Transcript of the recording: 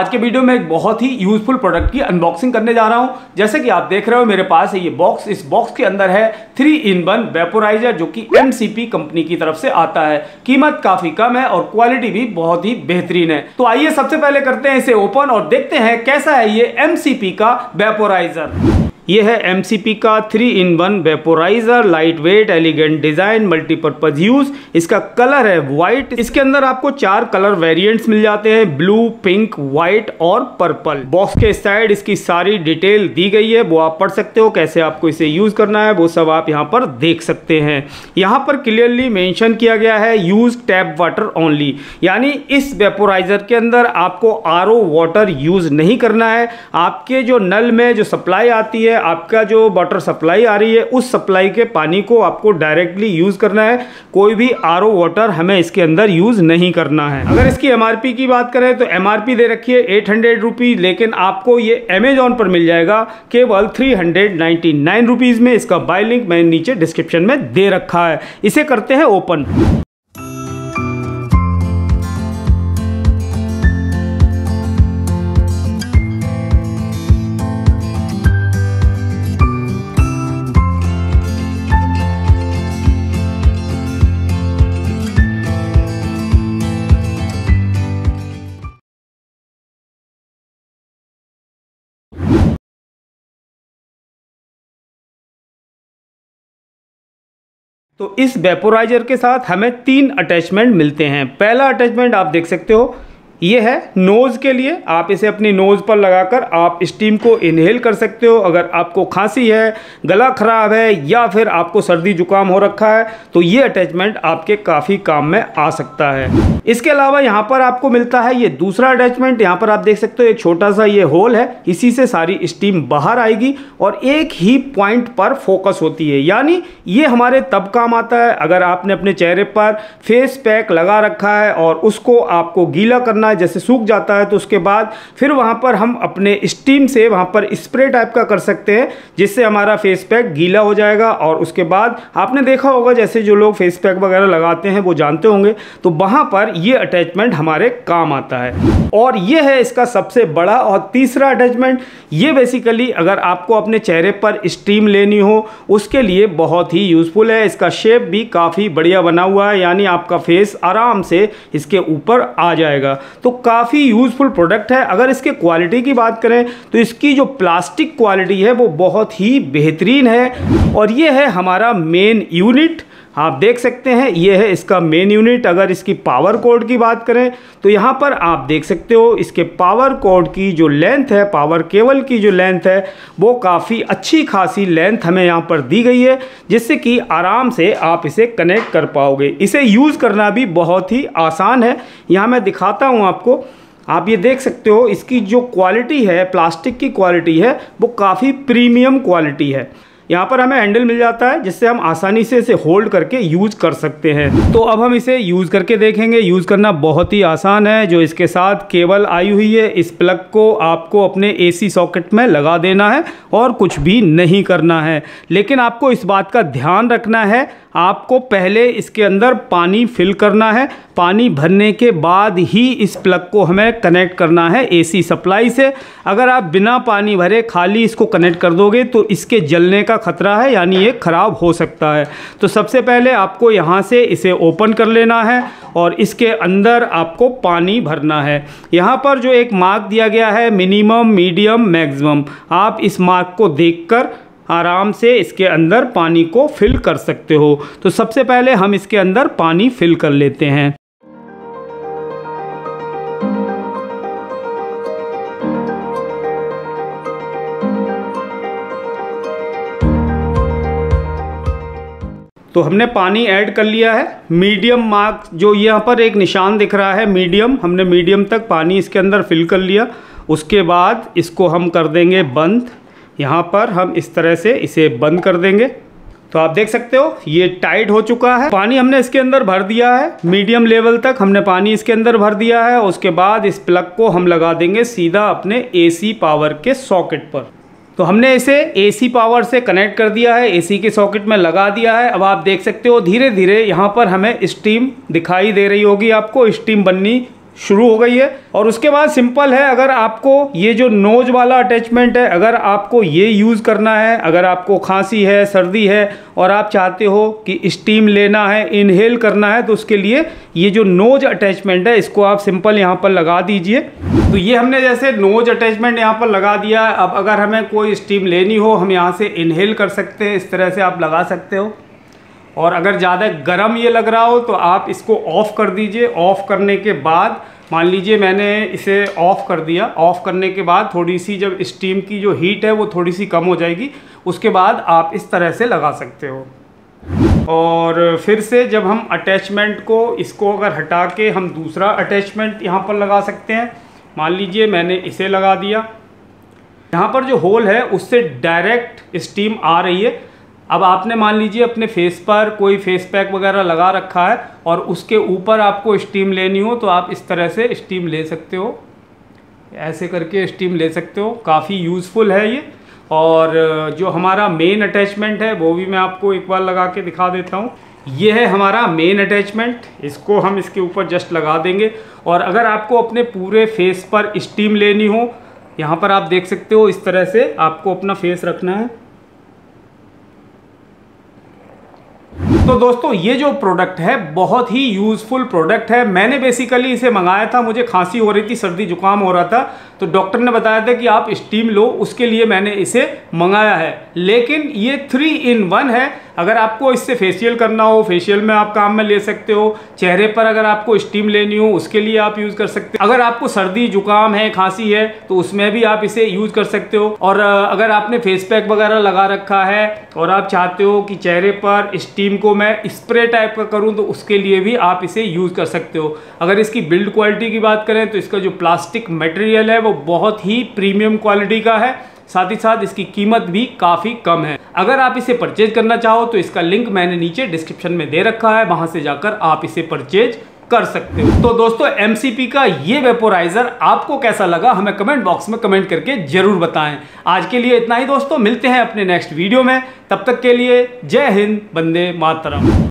आज के वीडियो में एक बहुत ही यूजफुल प्रोडक्ट की अनबॉक्सिंग करने जा रहा हूँ। जैसे कि आप देख रहे हो, मेरे पास है ये बॉक्स इस बॉक्स के अंदर है थ्री इन वन वेपोराइजर जो कि एमसीपी कंपनी की तरफ़ से आता है। कीमत काफ़ी कम है और क्वालिटी भी बहुत ही बेहतरीन है। तो आइए सबसे पहले करते हैं इसे ओपन और देखते हैं कैसा है ये एमसीपी का वेपोराइजर ये है एम का three in one vaporiser light weight elegant design multipurpose use इसका कलर है व्हाइट इसके अंदर आपको चार कलर वेरिएंट्स मिल जाते हैं ब्लू पिंक व्हाइट और पर्पल बॉक्स के साइड इसकी सारी डिटेल दी गई है। वो आप पढ़ सकते हो, कैसे आपको इसे यूज़ करना है, वो सब आप यहाँ पर देख सकते हैं। यहाँ पर क्लियरली मेंशन किया गया है यूज़ टैप वाटर ओनली यानी इस वेपोराइजर के अंदर आपको आरओ वाटर यूज़ नहीं करना है। आपके जो नल में जो सप्लाई आती है आपका जो वाटर सप्लाई आ रही है, उस सप्लाई के पानी को आपको डायरेक्टली यूज़ करना है। कोई भी आर वाटर हमें इसके अंदर यूज़ नहीं करना है। अगर इसकी एमआरपी की बात करें तो एमआरपी दे रखी है एट हंड्रेड लेकिन आपको ये अमेजोन पर मिल जाएगा। केवल थ्री हंड्रेड में इसका बाय लिंक मैंने नीचे डिस्क्रिप्शन में दे रखा है। इसे करते हैं ओपन तो इस वेपोराइजर के साथ हमें तीन अटैचमेंट मिलते हैं। पहला अटैचमेंट आप देख सकते हो ये है नोज़ के लिए। आप इसे अपनी नोज़ पर लगाकर आप स्टीम को इनहेल कर सकते हो। अगर आपको खांसी है, गला ख़राब है, या फिर आपको सर्दी जुकाम हो रखा है तो ये अटैचमेंट आपके काफ़ी काम में आ सकता है। इसके अलावा यहाँ पर आपको मिलता है ये दूसरा अटैचमेंट यहाँ पर आप देख सकते हो एक छोटा सा ये होल है। इसी से सारी स्टीम बाहर आएगी और एक ही पॉइंट पर फोकस होती है। यानी ये हमारे तब काम आता है। अगर आपने अपने चेहरे पर फेस पैक लगा रखा है और उसको आपको गीला करना है, जैसे सूख जाता है तो उसके बाद फिर वहाँ पर हम अपने स्टीम से वहाँ पर स्प्रे टाइप का कर सकते हैं, जिससे हमारा फेस पैक गीला हो जाएगा और उसके बाद आपने देखा होगा, जैसे जो लोग फेस पैक वगैरह लगाते हैं, वो जानते होंगे तो वहाँ पर ये अटैचमेंट हमारे काम आता है। और ये है इसका सबसे बड़ा और तीसरा अटैचमेंट ये बेसिकली अगर आपको अपने चेहरे पर स्टीम लेनी हो, उसके लिए बहुत ही यूज़फुल है। इसका शेप भी काफ़ी बढ़िया बना हुआ है, यानी आपका फेस आराम से इसके ऊपर आ जाएगा। तो काफ़ी यूज़फुल प्रोडक्ट है। अगर इसके क्वालिटी की बात करें तो इसकी जो प्लास्टिक क्वालिटी है, वो बहुत ही बेहतरीन है। और ये है हमारा मेन यूनिट आप देख सकते हैं, ये है इसका मेन यूनिट अगर इसकी पावर कोड की बात करें तो यहाँ पर आप देख सकते हो, इसके पावर कोड की जो लेंथ है पावर केबल की जो लेंथ है, वो काफ़ी अच्छी खासी लेंथ हमें यहाँ पर दी गई है, जिससे कि आराम से आप इसे कनेक्ट कर पाओगे। इसे यूज़ करना भी बहुत ही आसान है। यहाँ मैं दिखाता हूँ आपको। आप ये देख सकते हो, इसकी जो क्वालिटी है प्लास्टिक की क्वालिटी है, वो काफ़ी प्रीमियम क्वालिटी है। यहाँ पर हमें हैंडल मिल जाता है, जिससे हम आसानी से इसे होल्ड करके यूज़ कर सकते हैं। तो अब हम इसे यूज़ करके देखेंगे। यूज़ करना बहुत ही आसान है, जो इसके साथ केबल आई हुई है। इस प्लग को आपको अपने एसी सॉकेट में लगा देना है और कुछ भी नहीं करना है। लेकिन आपको इस बात का ध्यान रखना है आपको पहले इसके अंदर पानी फिल करना है। पानी भरने के बाद ही इस प्लग को हमें कनेक्ट करना है एसी सप्लाई से। अगर आप बिना पानी भरे खाली इसको कनेक्ट कर दोगे तो इसके जलने का ख़तरा है, यानी ये ख़राब हो सकता है। तो सबसे पहले आपको यहाँ से इसे ओपन कर लेना है और इसके अंदर आपको पानी भरना है। यहाँ पर जो एक मार्क दिया गया है मिनिमम मीडियम मैक्सिमम आप इस मार्क को देखकर आराम से इसके अंदर पानी को फिल कर सकते हो। तो सबसे पहले हम इसके अंदर पानी फिल कर लेते हैं। तो हमने पानी ऐड कर लिया है। मीडियम मार्क, जो यहाँ पर एक निशान दिख रहा है, मीडियम, हमने मीडियम तक पानी इसके अंदर फिल कर लिया। उसके बाद इसको हम कर देंगे बंद। यहाँ पर हम इस तरह से इसे बंद कर देंगे। तो आप देख सकते हो, ये टाइट हो चुका है। पानी हमने इसके अंदर भर दिया है। मीडियम लेवल तक हमने पानी इसके अंदर भर दिया है। उसके बाद इस प्लग को हम लगा देंगे सीधा अपने एसी पावर के सॉकेट पर। तो हमने इसे एसी पावर से कनेक्ट कर दिया है। एसी के सॉकेट में लगा दिया है। अब आप देख सकते हो धीरे धीरे यहाँ पर हमें स्टीम दिखाई दे रही होगी आपको। स्टीम बननी शुरू हो गई है और उसके बाद सिंपल है, अगर आपको ये जो नोज़ वाला अटैचमेंट है, अगर आपको ये यूज़ करना है, अगर आपको खांसी है, सर्दी है, और आप चाहते हो कि स्टीम लेना है इनहेल करना है तो उसके लिए ये जो नोज़ अटैचमेंट है, इसको आप सिंपल यहाँ पर लगा दीजिए। तो ये हमने जैसे नोज़ अटैचमेंट यहाँ पर लगा दिया। अब अगर हमें कोई स्टीम लेनी हो, हम यहाँ से इनहेल कर सकते हैं। इस तरह से आप लगा सकते हो। और अगर ज़्यादा गर्म ये लग रहा हो तो आप इसको ऑफ़ कर दीजिए। ऑफ़ करने के बाद, मान लीजिए मैंने इसे ऑफ़ कर दिया। ऑफ़ करने के बाद थोड़ी सी जब स्टीम की जो हीट है, वो थोड़ी सी कम हो जाएगी। उसके बाद आप इस तरह से लगा सकते हो। और फिर से जब हम अटैचमेंट को, इसको अगर हटा के हम दूसरा अटैचमेंट यहाँ पर लगा सकते हैं। मान लीजिए मैंने इसे लगा दिया। यहाँ पर जो होल है, उससे डायरेक्ट स्टीम आ रही है। अब आपने मान लीजिए अपने फेस पर कोई फेस पैक वगैरह लगा रखा है और उसके ऊपर आपको स्टीम लेनी हो तो आप इस तरह से स्टीम ले सकते हो। ऐसे करके स्टीम ले सकते हो। काफ़ी यूज़फुल है ये। और जो हमारा मेन अटैचमेंट है, वो भी मैं आपको एक बार लगा के दिखा देता हूँ। ये है हमारा मेन अटैचमेंट इसको हम इसके ऊपर जस्ट लगा देंगे। और अगर आपको अपने पूरे फेस पर स्टीम लेनी हो, यहाँ पर आप देख सकते हो, इस तरह से आपको अपना फेस रखना है। तो दोस्तों, ये जो प्रोडक्ट है, बहुत ही यूज़फुल प्रोडक्ट है। मैंने बेसिकली इसे मंगाया था, मुझे खांसी हो रही थी, सर्दी, जुकाम हो रहा था। तो डॉक्टर ने बताया था कि आप स्टीम लो, उसके लिए मैंने इसे मंगाया है। लेकिन ये थ्री इन वन है अगर आपको इससे फेशियल करना हो फेशियल में आप काम में ले सकते हो। चेहरे पर अगर आपको स्टीम लेनी हो, उसके लिए आप यूज़ कर सकते हो। अगर आपको सर्दी, जुकाम है, खांसी है तो उसमें भी आप इसे यूज़ कर सकते हो। और अगर आपने फेस पैक वगैरह लगा रखा है और आप चाहते हो कि चेहरे पर स्टीम को मैं स्प्रे टाइप का करूँ तो उसके लिए भी आप इसे यूज़ कर सकते हो। अगर इसकी बिल्ड क्वालिटी की बात करें तो इसका जो प्लास्टिक मटेरियल है, वो बहुत ही प्रीमियम क्वालिटी का है। साथ ही साथ इसकी कीमत भी काफ़ी कम है। अगर आप इसे परचेज करना चाहो तो इसका लिंक मैंने नीचे डिस्क्रिप्शन में दे रखा है। वहाँ से जाकर आप इसे परचेज कर सकते हो। तो दोस्तों एमसीपी का ये वेपोराइजर आपको कैसा लगा, हमें कमेंट बॉक्स में कमेंट करके ज़रूर बताएँ। आज के लिए इतना ही दोस्तों, मिलते हैं अपने नेक्स्ट वीडियो में। तब तक के लिए जय हिंद बंदे मातरम।